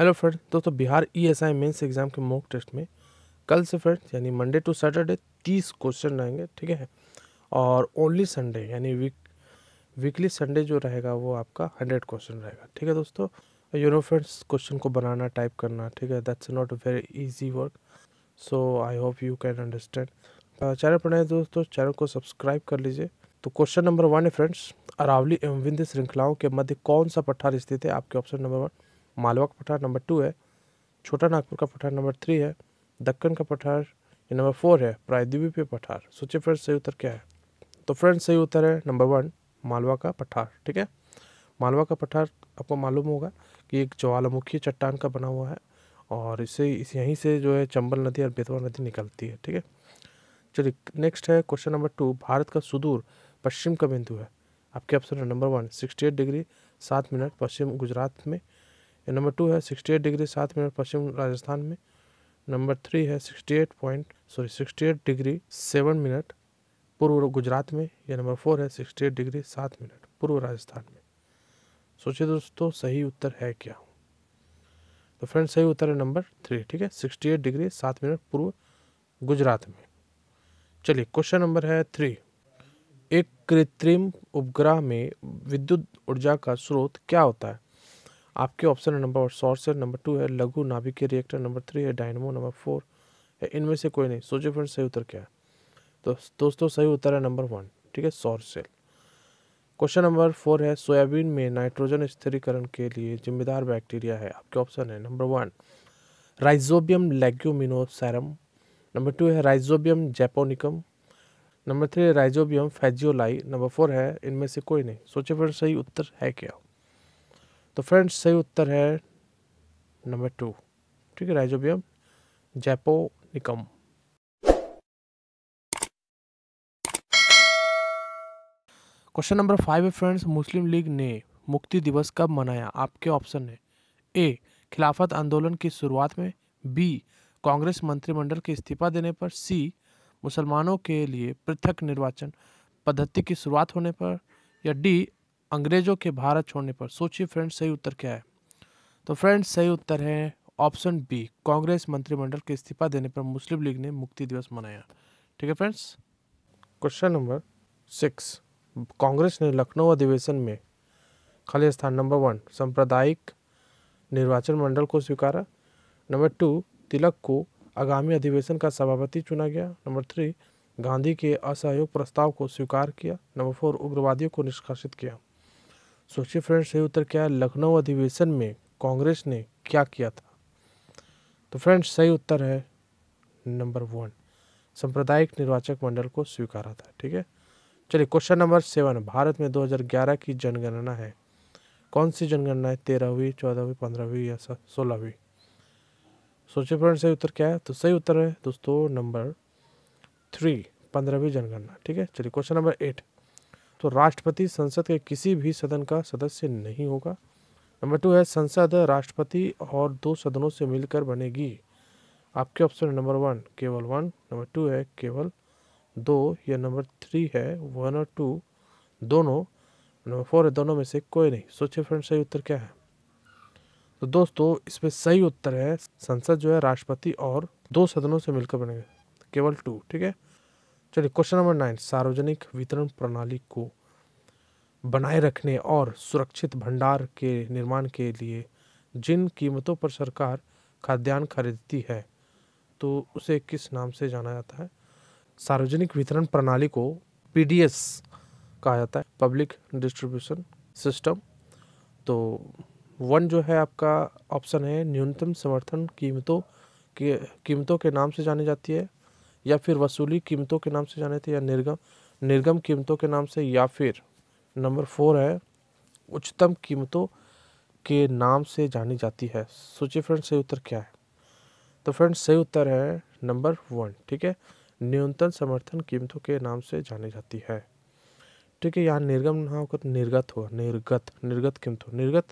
Hello friend दोस्तों Bihar E S I mains exam के mock test में कल से फ्रेंड्स यानी मंडे टू सैटरडे तीस क्वेश्चन रहेंगे ठीक है? और ओनली संडे यानी वीक वीकली संडे जो रहेगा वो आपका हंड्रेड क्वेश्चन रहेगा, ठीक है दोस्तों? यू नो फ्रेंड्स क्वेश्चन को बनाना टाइप करना, ठीक है? That's not very easy work so I hope you can understand channel पर नए दोस्तों, चैनल को सब्सक्राइब कर लीजिए। तो क्वेश्चन नंबर वन है फ्रेंड्स अरावली एवं विंध्य श्रृंखलाओं के मध्य कौन सा पठार स्थित है? आपके ऑप्शन नंबर वन मालवा का पठार नंबर टू है, छोटा नागपुर का पठार नंबर थ्री है, दक्कन का पठार ये नंबर फोर है प्रायद्वीपीय पठार। सोचिए फ्रेंड्स सही उत्तर क्या है? तो फ्रेंड्स सही उत्तर है नंबर वन मालवा का पठार, ठीक है? मालवा का पठार आपको मालूम होगा कि एक ज्वालामुखी चट्टान का बना हुआ है और इसे, इस यहीं से जो है चंबल नदी और बेतवा नदी निकलती है, ठीक है? चलिए नेक्स्ट है क्वेश्चन नंबर टू भारत का सुदूर पश्चिम का बिंदु है। आपके ऑप्शन है number one sixty eight degree सात मिनट पश्चिम गुजरात में नंबर टू है, सिक्सटी एट डिग्री सात मिनट पश्चिम राजस्थान में। नंबर थ्री है, sixty eight point, sorry, sixty eight degree seven minute पूर्व गुजरात में। या नंबर फोर है, सिक्सटी एट डिग्री सात मिनट पूर्व राजस्थान में। सोचिए दोस्तों, सही उत्तर है क्या? तो फ्रेंड सही उत्तर है नंबर थ्री, ठीक है? सिक्सटी एट डिग्री सात मिनट पूर्व गुजरात में। चलिए, क्वेश्चन नंबर है थ्री। एक कृत्रिम उपग्रह में विद्युत ऊर्जा का स्रोत क्या होता है? आपके ऑप्शन है नंबर सोर्स नंबर टू है लघु नाभिकीय रिएक्टर नंबर थ्री है डायनमो नंबर फोर है इनमें से कोई नहीं। सोचिए फ्रेंड सही उत्तर क्या है? तो दोस्तों, सही उत्तर है नंबर वन ठीक है? सौर सेल क्वेश्चन नंबर फोर है, सोयाबीन में नाइट्रोजन स्थिरीकरण के लिए जिम्मेदार बैक्टीरिया है। आपके ऑप्शन है number one rhizobium leguminosarum number two है राइजोबियम जैपोनिकम नंबर थ्री है राइजोबियम फैजियोलाई नंबर फोर है, इनमें से कोई नहीं। सोचे फिर सही उत्तर है क्या? तो फ्रेंड्स, सही उत्तर है नंबर टू। ठीक है, rhizobium. Japonicum question number five है फ्रेंड्स, मुस्लिम लीग ने मुक्ति दिवस कब मनाया? आपके ऑप्शन है। ए, खिलाफत आंदोलन की शुरुआत में। बी, कांग्रेस मंत्रिमंडल के इस्तीफा देने पर। सी, मुसलमानों के लिए पृथक निर्वाचन पद्धति की शुरुआत होने पर। या डी अंग्रेज़ों के भारत छोड़ने पर। सोचिए फ्रेंड्स, सही उत्तर क्या है? तो फ्रेंड्स, सही उत्तर है ऑप्शन बी, कांग्रेस मंत्रिमंडल के इस्तीफा देने पर मुस्लिम लीग ने मुक्ति दिवस मनाया। ठीक है friends? Question number six, Congress ने लखनऊ अधिवेशन में खाली स्थान नंबर वन, सांप्रदायिक निर्वाचन मंडल को स्वीकारा। नंबर टू, तिलक को आगामी अधिवेशन का सभापति चुना गया। नंबर थ्री, गांधी के असहयोग प्रस्ताव को स्वीकार किया। नंबर फोर, उग्रवादियों को निष्कासित किया। सोचिए फ्रेंड्स, सही उत्तर क्या है? लखनऊ अधिवेशन में कांग्रेस ने क्या किया था? तो फ्रेंड्स, सही उत्तर है नंबर वन। सांप्रदायिक निर्वाचक मंडल को स्वीकारा था, ठीक है? चलिए, क्वेश्चन नंबर सेवन। भारत में 2011 की जनगणना है। कौन सी जनगणना है? तेरहवीं, चौदहवीं, पंद्रहवीं या सोलहवीं? सोचिए फ्रेंड्स, सही उत्तर क्या है? तो सही उत्तर है दोस्तों नंबर थ्री, पंद्रहवीं जनगणना, ठीक है? चलिए, क्वेश्चन नंबर एट। तो राष्ट्रपति संसद के किसी भी सदन का सदस्य नहीं होगा। नंबर टू है, संसद राष्ट्रपति और दो सदनों से मिलकर बनेगी। आपके ऑप्शन नंबर वन, केवल वन। नंबर टू है, केवल दो। या नंबर थ्री है, वन और टू, दोनों। नंबर फोर है, दोनों में से कोई नहीं। सोचिए फ्रेंड सही उत्तर क्या है? तो दोस्तों, इसमें सही उत्तर है, संसद जो है, राष्ट्रपति और दो सदनों से मिलकर बनेगा। केवल टू, ठीक है? चलिए क्वेश्चन नंबर नाइन, सार्वजनिक वितरण प्रणाली को बनाए रखने और सुरक्षित भंडार के निर्माण के लिए जिन कीमतों पर सरकार खाद्यान्न खरीदती है तो उसे किस नाम से जाना जाता है? सार्वजनिक वितरण प्रणाली को पीडीएस कहा जाता है, पब्लिक डिस्ट्रीब्यूशन सिस्टम। तो वन जो है आपका ऑप्शन है, न्यूनतम समर्थन कीमतों के कीमतों के नाम से जानी जाती है। या फिर वसूली कीमतों के नाम से जाने थे, या निर्गम निर्गम कीमतों के नाम से, या फिर नंबर फोर है, उच्चतम कीमतों के नाम से जानी जाती है। सोचिए फ्रेंड सही उत्तर क्या है? तो फ्रेंड्स, सही उत्तर है नंबर वन, ठीक है? न्यूनतम समर्थन कीमतों के नाम से जानी जाती है। ठीक है, यहाँ निर्गम ना होकर निर्गत हुआ निर्गत निर्गत कीमतों, निर्गत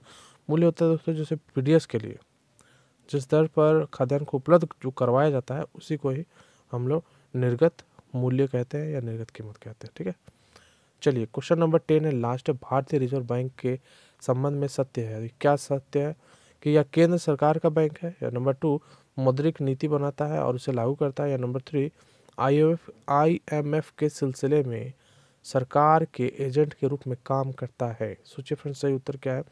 मूल्य होता है दोस्तों, जैसे पीडीएस के लिए। जिस दर पर खाद्यान्न को उपलब्ध जो करवाया जाता है, उसी को ही हम लोग निर्गत मूल्य कहते हैं या निर्गत कीमत कहते हैं, ठीक है? चलिए क्वेश्चन नंबर टेन है लास्ट है भारतीय रिज़र्व बैंक के संबंध में सत्य है। क्या सत्य है कि यह केंद्र सरकार का बैंक है? या नंबर टू मौद्रिक नीति बनाता है और उसे लागू करता है? या number three I M F के सिलसिले में सरकार के एजेंट के रूप में काम करता है? सोचिए फ्रेंड्स सही उत्तर क्या है?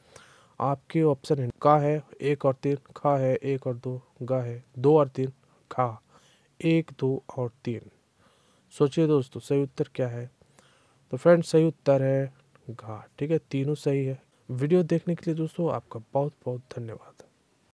आपके ऑप्शन का है, एक और तीन, खा है, एक और दो, गा है, दो और तीन, खा। एक, दो और तीन। सोचिए दोस्तों, सही उत्तर क्या है? तो फ्रेंड्स सही उत्तर है घाट, ठीक है? तीनों सही है। वीडियो देखने के लिए दोस्तों, आपका बहुत बहुत धन्यवाद।